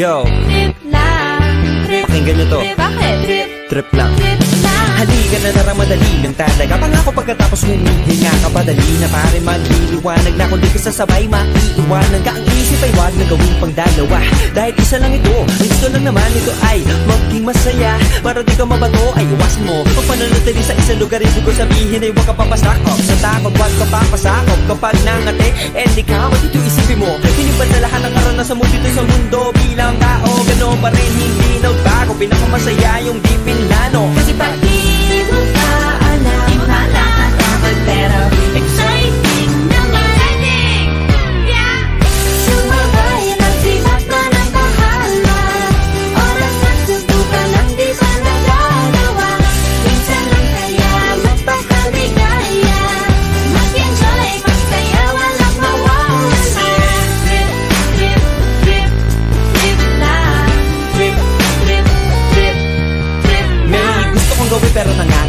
Yo, Trip lang. Trip pakinggan nyo to Trip Bakit? Trip Trip lang. Trip lang Halika na naramadali lang talaga. Pangako pagkatapos humihinga ka Padali na pare magliliwanag na. Kung di ka sasabay maiiwanan ka. Ang isip ay wag na gawin pang dalawa. Dahil isa lang ito Ang gusto lang naman ito ay maging masaya. Para di ka mabato ay iwasan mo. Pag pananatili sa isang lugar Ibig ko sabihin ay huwag ka papasakop. Sa takot wag ka papasakop. Kapag nangate eh di ka Dito isipin mo. Hindi ba na lahat ng karanasan mo dito sa mundo Bilang tao. Ganoon pa rin hindi nagbago. Pinakamasaya yung di pinlano. Kasi Pag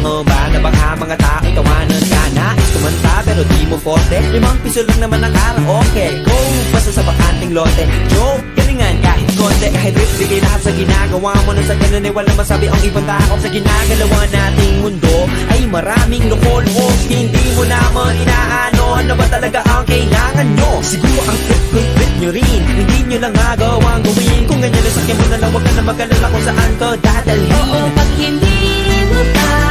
pero nangangamba Na baka mga tao tawanan ka Nais kumanta pero di mo forte. Limang piso lang naman ang karaoke. Go, basta sa bakanting lote. Joke, galingan kahit konti. Kahit rip, bigay lahat sa ginagawa mo Na sa ganun ay walang masabi ang ibang tao Sa ginagalawa nating mundo. Ay maraming loko-loko Hindi mo naman inaano. Ano ba talaga ang kailangan nyo? Siguro ang trip trip nyo rin. Hindi nyo lang agawang gawin. Kung ganyan na sakyan mo na lang Huwag ka na mag-alala kung saan ko dadalhin. Oo, pag hindi mo pa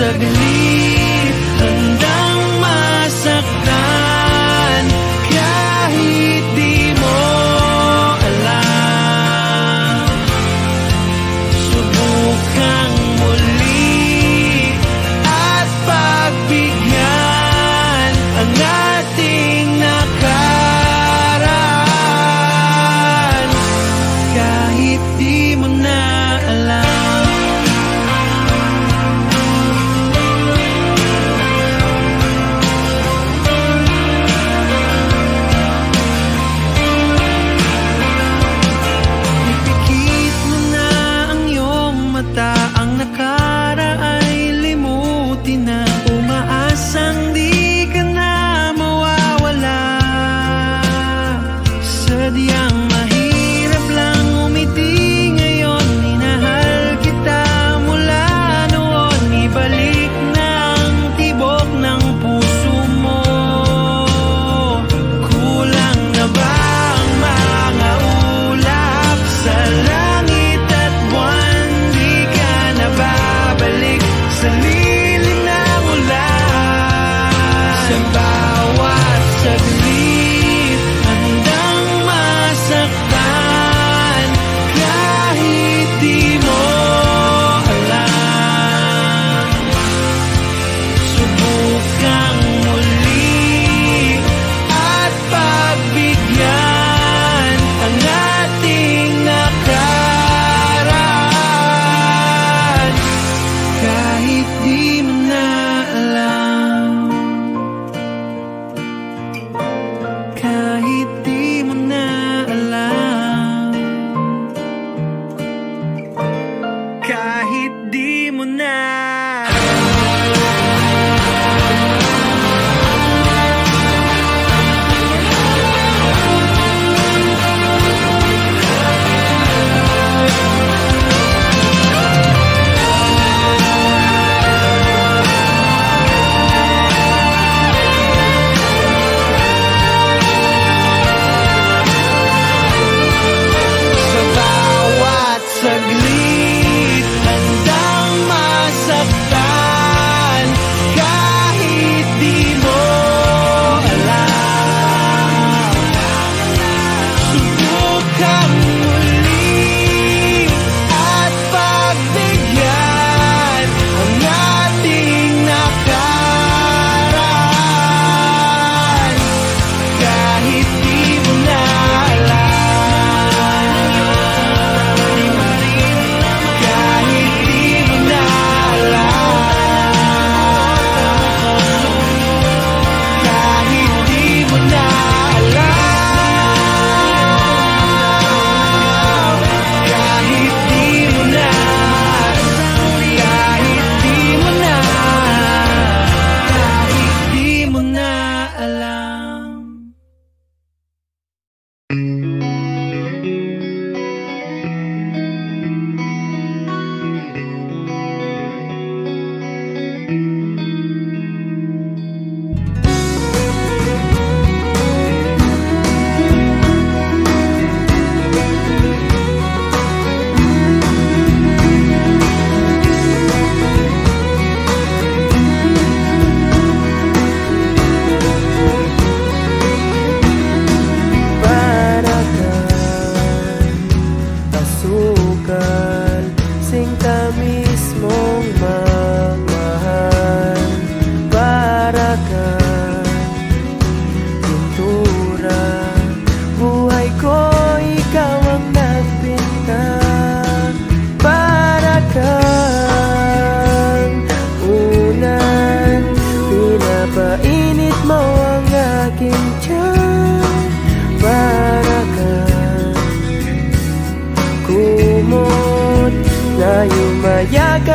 agni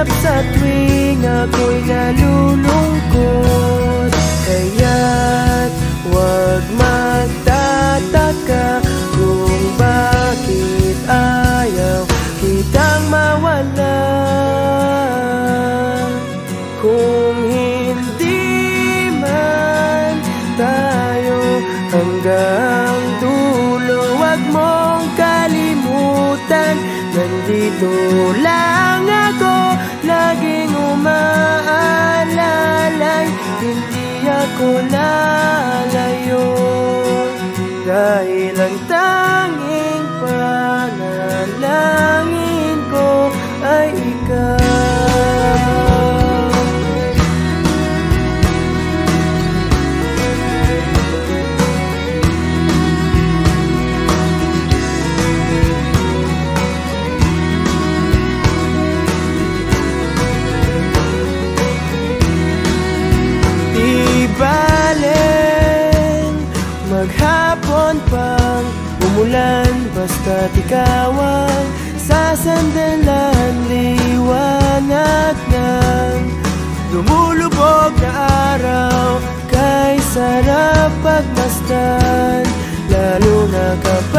yumayakap sa tuwing ako'y nalulungkot Kaya't huwag magtataka Kung bakit ayaw kitang mawala. Kung hindi man tayo hanggang dulo Huwag mong kalimutan Nandito lang ako Laging umaalalay Hindi ako lalayo Dahil ang tanging panalangin sasandalan Liwanag ng lumulubog na araw Kay sarap pagmasdan Lalo na kapag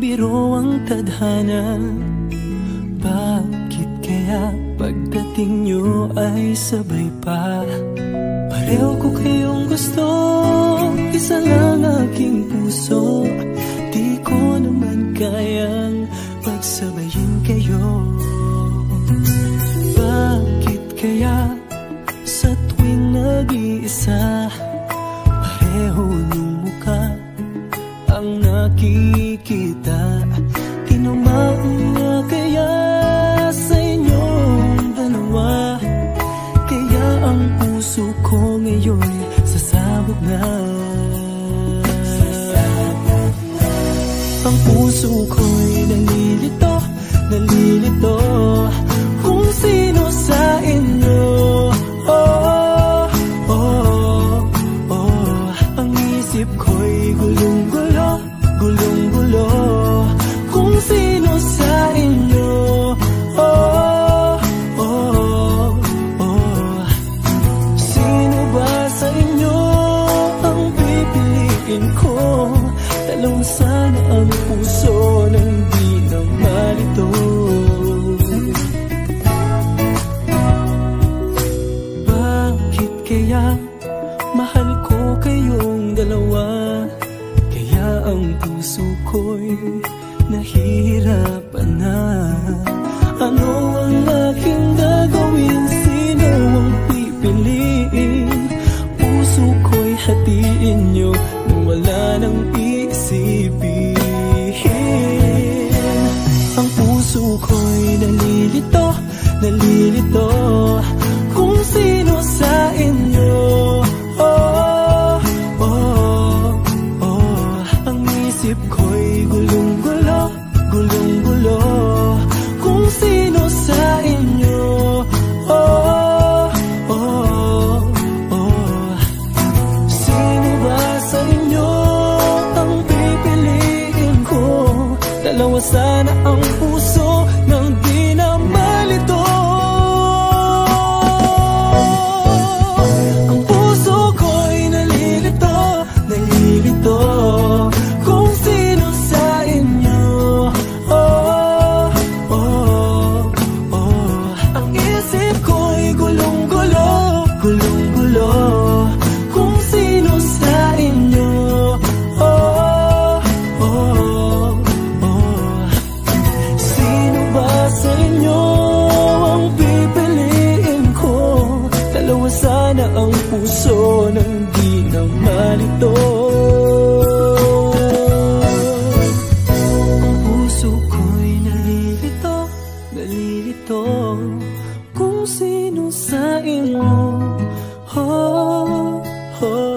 biro ang tadhana. Bakit kaya pagdating nyo ay sabay pa? Pareho ko kayong gusto Isa lang aking puso. Di ko naman kayang pagsabayin kayo. Bakit kaya sa tuwing nag-iisa puso ko'y nahihirapan na. Ano ang ako'y gulong-gulo, gulong-gulo. Kung sino ko kung sino sa imo. Oh, oh.